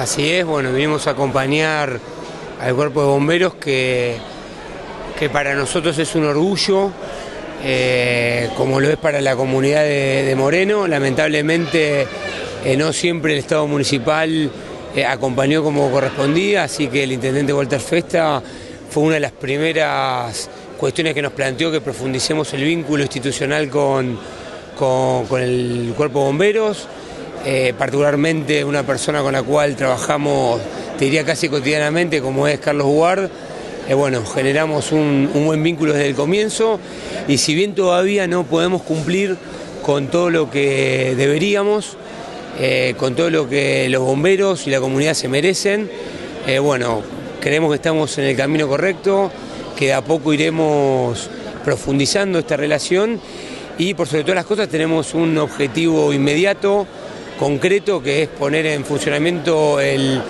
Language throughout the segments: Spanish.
Así es, bueno, vinimos a acompañar al cuerpo de bomberos que, que para nosotros es un orgullo, eh, como lo es para la comunidad de, Moreno. Lamentablemente eh, no siempre el Estado municipal eh, acompañó como correspondía, así que el intendente Walter Festa fue una de las primeras cuestiones que nos planteó que profundicemos el vínculo institucional con, con, con el cuerpo de bomberos. Eh, particularmente una persona con la cual trabajamos, te diría casi cotidianamente, como es Carlos Guard. Eh, bueno, generamos un, buen vínculo desde el comienzo y si bien todavía no podemos cumplir con todo lo que deberíamos, eh, con todo lo que los bomberos y la comunidad se merecen, bueno, creemos que estamos en el camino correcto, que de a poco iremos profundizando esta relación y por sobre todas las cosas tenemos un objetivo inmediato concreto que es poner en funcionamiento el,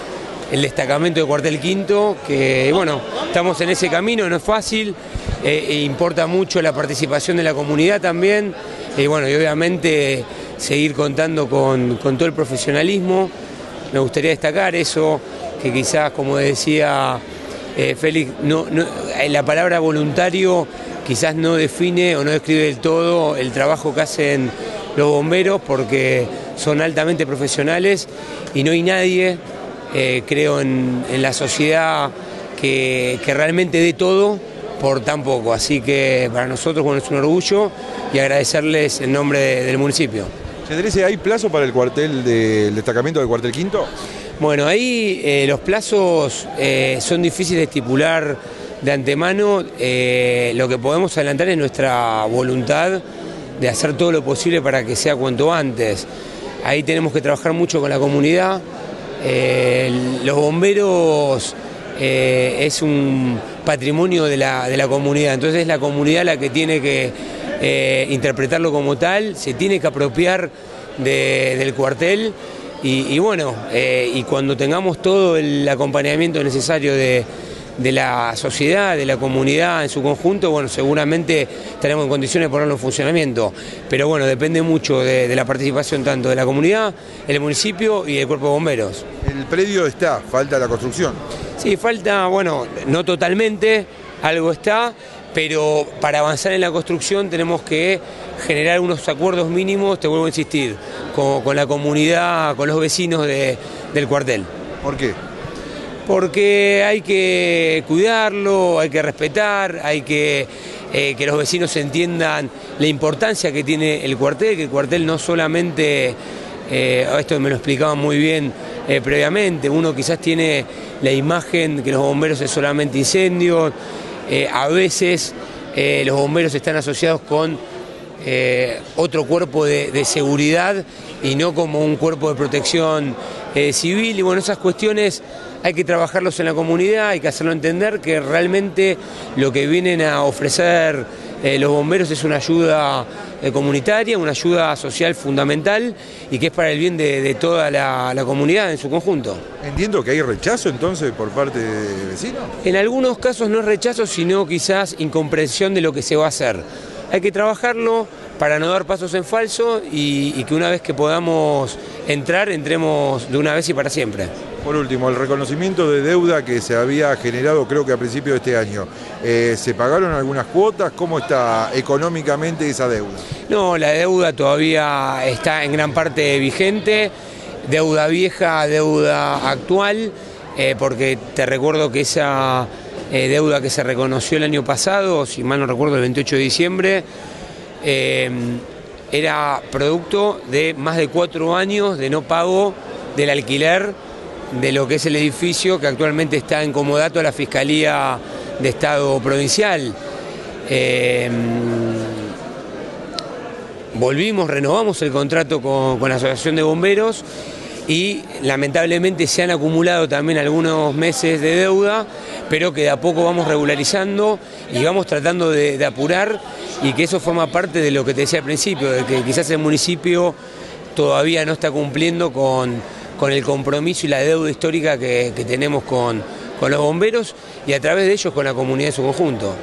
destacamento de cuartel quinto, que bueno, estamos en ese camino, no es fácil, eh, e importa mucho la participación de la comunidad también, y bueno, y obviamente seguir contando con, todo el profesionalismo. Me gustaría destacar eso, que quizás, como decía eh, Félix, no, eh, la palabra voluntario quizás no define o no describe del todo el trabajo que hacen los bomberos, porque son altamente profesionales y no hay nadie, eh, creo, en, la sociedad que, realmente dé todo por tan poco. Así que para nosotros bueno, es un orgullo y agradecerles en nombre del municipio. ¿hay plazo para el cuartel del destacamento del cuartel quinto? Bueno, ahí eh, los plazos eh, son difíciles de estipular de antemano. lo que podemos adelantar es nuestra voluntad de hacer todo lo posible para que sea cuanto antes. Ahí tenemos que trabajar mucho con la comunidad. Eh, los bomberos eh, es un patrimonio de la, comunidad, entonces es la comunidad la que tiene que eh, interpretarlo como tal, se tiene que apropiar del cuartel y bueno, y cuando tengamos todo el acompañamiento necesario de de la sociedad, de la comunidad en su conjunto, bueno, seguramente estaremos en condiciones de ponerlo en funcionamiento. Pero bueno, depende mucho de, la participación tanto de la comunidad, el municipio y el cuerpo de bomberos. El predio está, falta la construcción. Sí, falta, bueno, no totalmente, algo está, pero para avanzar en la construcción tenemos que generar unos acuerdos mínimos, te vuelvo a insistir, con, la comunidad, con los vecinos del cuartel. ¿Por qué? Porque hay que cuidarlo, hay que respetar, hay que eh, que los vecinos entiendan la importancia que tiene el cuartel, que el cuartel no solamente, eh, esto me lo explicaban muy bien eh, previamente, uno quizás tiene la imagen que los bomberos es solamente incendios, a veces los bomberos están asociados con otro cuerpo de, seguridad y no como un cuerpo de protección civil, y bueno, esas cuestiones hay que trabajarlos en la comunidad, hay que hacerlo entender que realmente lo que vienen a ofrecer eh, los bomberos es una ayuda eh, comunitaria, una ayuda social fundamental y que es para el bien de, toda la, comunidad en su conjunto. Entiendo que hay rechazo entonces por parte de vecinos. En algunos casos no es rechazo, sino quizás incomprensión de lo que se va a hacer. Hay que trabajarlo para no dar pasos en falso y, y que una vez que podamos entrar, entremos de una vez y para siempre. Por último, el reconocimiento de deuda que se había generado creo que a principios de este año. Eh, ¿Se pagaron algunas cuotas? ¿Cómo está económicamente esa deuda? No, la deuda todavía está en gran parte vigente, deuda vieja, deuda actual, eh, porque te recuerdo que esa eh, deuda que se reconoció el año pasado, si mal no recuerdo el 28 de diciembre, era producto de más de cuatro años de no pago del alquiler de lo que es el edificio que actualmente está en comodato a la Fiscalía de Estado Provincial. Em, volvimos, renovamos el contrato con, la Asociación de Bomberos y lamentablemente se han acumulado también algunos meses de deuda, pero que de a poco vamos regularizando y vamos tratando de, apurar y que eso forma parte de lo que te decía al principio, de que quizás el municipio todavía no está cumpliendo con con el compromiso y la deuda histórica que, tenemos con, con los bomberos y a través de ellos con la comunidad en su conjunto.